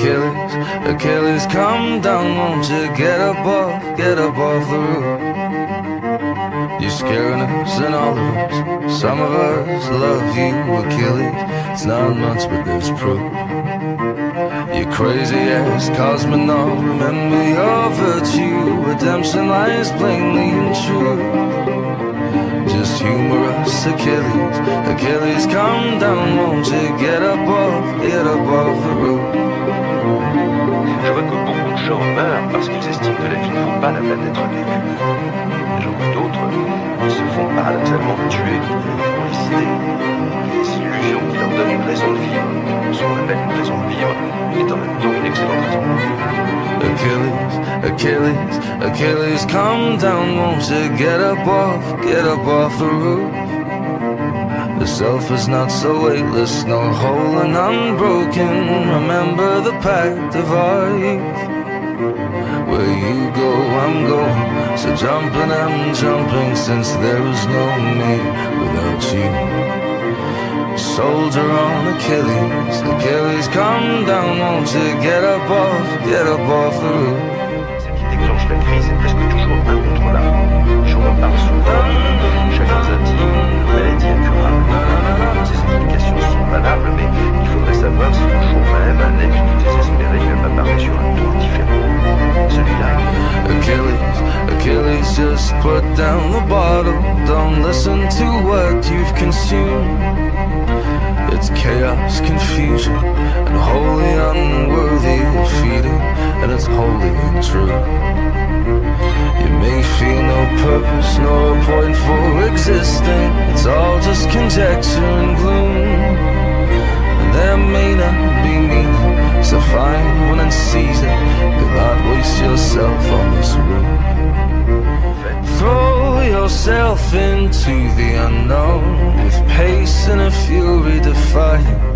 Achilles, Achilles, come down, won't you get up off, get up the roof? You're scaring us and all of us. Some of us love you, Achilles. It's not much, but there's proof. You crazy ass cosmonaut, remember your virtue. Redemption lies plainly in true. Achilles, Achilles, come down, won't you get up off, get up off the roof? Je vois que beaucoup de gens meurent parce qu'ils estiment que la vie ne vaut pas la peine d'être vécue. J'en vois d'autres qui se font paradoxalement tuer pour les idées, les illusions qui leur donnent une raison de vivre, ce qu'on appelle une raison de vivre, est en même temps une excellente raison de vivre. Achilles, Achilles, Achilles, come down, won't you get up off, get up off the roof? The self is not so weightless, nor whole and unbroken. Remember the pact of our. Where you go, I'm going. So jumping, I'm jumping, since there is no me without you. Soldier on Achilles, Achilles, come down, won't you get up off, get up off the roof? Si le jour même un ami désespéré lui apparaît sur un ton différent. Celui-là, Achilles, Achilles, just put down the bottle. Don't listen to what you've consumed. It's chaos, confusion, and wholly unworthy of feeding, and it's wholly untrue. You may feel no purpose nor point for existing. It's all just conjecture and gloom. Seize. Do not waste yourself on this room. Throw yourself into the unknown with pace and a fury defiant.